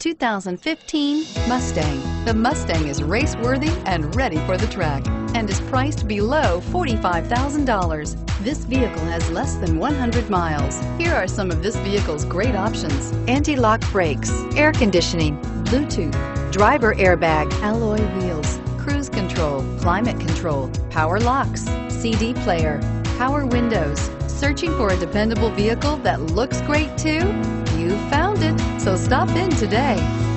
2015 Mustang. The Mustang is race-worthy and ready for the track and is priced below $45,000. This vehicle has less than 100 miles. Here are some of this vehicle's great options. Anti-lock brakes, air conditioning, Bluetooth, driver airbag, alloy wheels, cruise control, climate control, power locks, CD player, power windows. Searching for a dependable vehicle that looks great too? You found so stop in today.